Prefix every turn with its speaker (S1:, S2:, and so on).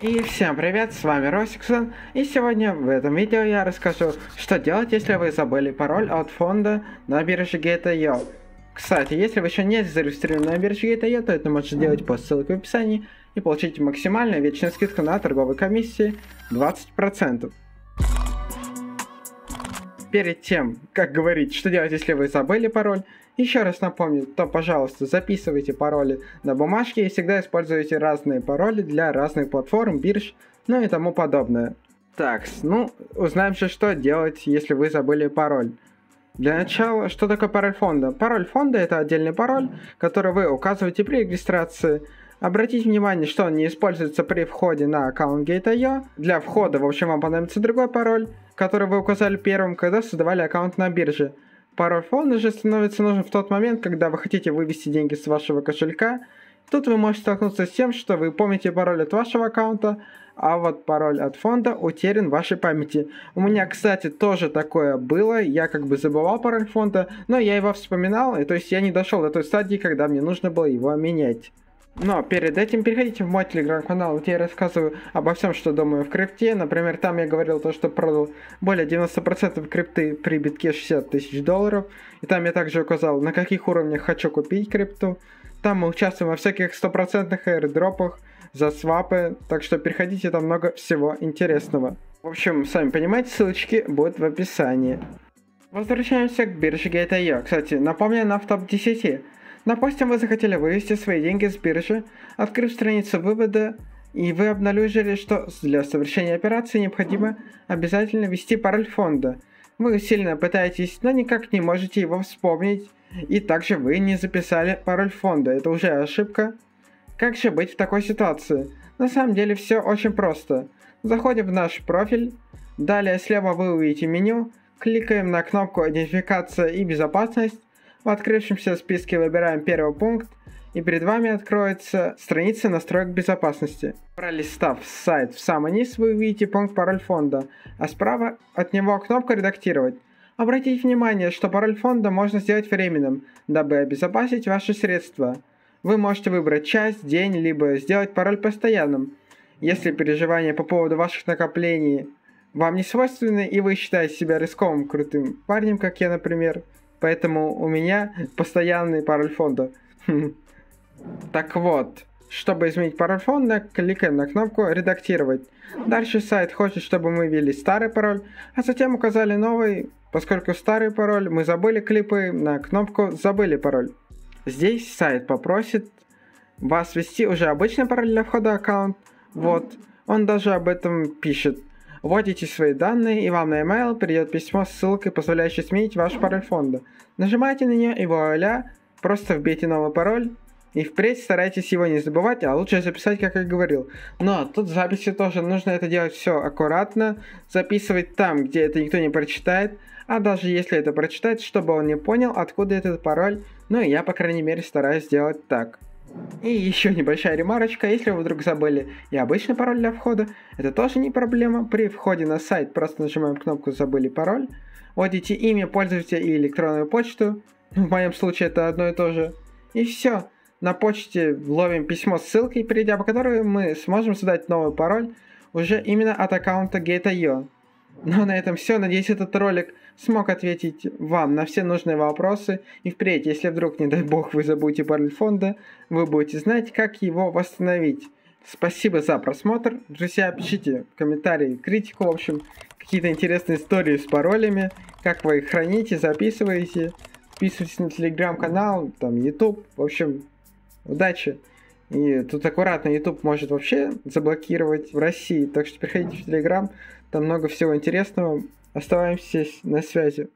S1: И всем привет, с вами Росиксон, и сегодня в этом видео я расскажу, что делать, если вы забыли пароль от фонда на бирже Gate.io. Кстати, если вы еще не зарегистрированы на бирже Gate.io, то это можете сделать по ссылке в описании и получить максимальную вечную скидку на торговой комиссии 20%. Перед тем, как говорить, что делать, если вы забыли пароль, еще раз напомню, то, пожалуйста, записывайте пароли на бумажке и всегда используйте разные пароли для разных платформ, бирж, ну и тому подобное. Так, ну, узнаем же, что делать, если вы забыли пароль. Для начала, что такое пароль фонда? Пароль фонда это отдельный пароль, который вы указываете при регистрации. Обратите внимание, что он не используется при входе на аккаунт Gate.io. Для входа, в общем, вам понадобится другой пароль, который вы указали первым, когда создавали аккаунт на бирже. Пароль фонда же становится нужен в тот момент, когда вы хотите вывести деньги с вашего кошелька. Тут вы можете столкнуться с тем, что вы помните пароль от вашего аккаунта, а вот пароль от фонда утерян в вашей памяти. У меня, кстати, тоже такое было, я как бы забывал пароль фонда, но я его вспоминал, и то есть я не дошел до той стадии, когда мне нужно было его менять. Но перед этим переходите в мой телеграм-канал, где я рассказываю обо всем, что думаю в крипте. Например, там я говорил то, что продал более 90% крипты при битке 60 тысяч долларов. И там я также указал, на каких уровнях хочу купить крипту. Там мы участвуем во всяких стопроцентных airdropах за свапы, так что переходите, там много всего интересного. В общем, сами понимаете, ссылочки будут в описании. Возвращаемся к бирже Gate.io. Кстати, напомню, она в топ-10. Допустим, вы захотели вывести свои деньги с биржи, открыв страницу вывода, и вы обнаружили, что для совершения операции необходимо обязательно ввести пароль фонда. Вы сильно пытаетесь, но никак не можете его вспомнить, и также вы не записали пароль фонда. Это уже ошибка. Как же быть в такой ситуации? На самом деле все очень просто. Заходим в наш профиль, далее слева вы увидите меню, кликаем на кнопку «Идентификация и безопасность», в открывшемся списке выбираем первый пункт, и перед вами откроется страница настроек безопасности. Пролистав сайт в самый низ, вы увидите пункт пароль фонда, а справа от него кнопка «Редактировать». Обратите внимание, что пароль фонда можно сделать временным, дабы обезопасить ваши средства. Вы можете выбрать час, день, либо сделать пароль постоянным. Если переживания по поводу ваших накоплений вам не свойственны и вы считаете себя рисковым крутым парнем, как я, например, Поэтому у меня постоянный пароль фонда. Так вот, чтобы изменить пароль фонда, кликаем на кнопку «Редактировать». Дальше сайт хочет, чтобы мы ввели старый пароль, а затем указали новый. Поскольку старый пароль мы забыли, клипы на кнопку «Забыли пароль». Здесь сайт попросит вас ввести уже обычный пароль для входа аккаунт. Вот, он даже об этом пишет. Вводите свои данные, и вам на email придет письмо с ссылкой, позволяющей сменить ваш пароль фонда. Нажимайте на нее и вуаля, просто вбейте новый пароль, и впредь старайтесь его не забывать, а лучше записать, как я говорил. Но тут записи тоже нужно это делать все аккуратно, записывать там, где это никто не прочитает, а даже если это прочитать, чтобы он не понял, откуда этот пароль, ну и я, по крайней мере, стараюсь сделать так. И еще небольшая ремарочка, если вы вдруг забыли и обычный пароль для входа, это тоже не проблема. При входе на сайт просто нажимаем кнопку «Забыли пароль», вводите имя пользователя и электронную почту, в моем случае это одно и то же, и все. На почте ловим письмо с ссылкой, перейдя по которой мы сможем создать новый пароль уже именно от аккаунта Gate.io. Ну а на этом все. Надеюсь, этот ролик смог ответить вам на все нужные вопросы. И впредь, если вдруг, не дай бог, вы забудете пароль фонда, вы будете знать, как его восстановить. Спасибо за просмотр. Друзья, пишите комментарии, критику, в общем, какие-то интересные истории с паролями, как вы их храните, записываете. Подписывайтесь на телеграм-канал, там, YouTube. В общем, удачи. И тут аккуратно, YouTube может вообще заблокировать в России. Так что приходите в Телеграм, там много всего интересного. Оставаемся на связи.